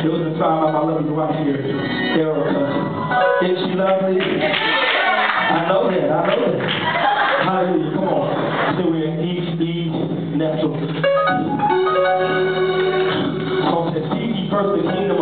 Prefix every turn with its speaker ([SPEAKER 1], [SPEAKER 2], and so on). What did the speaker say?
[SPEAKER 1] It was inspired by my lovely wife here, Erica. Uh, Isn't she lovely? I know that, I know that. Hallelujah, come on. So we're in Eve, Eve, natural. So it says, seek ye first the kingdom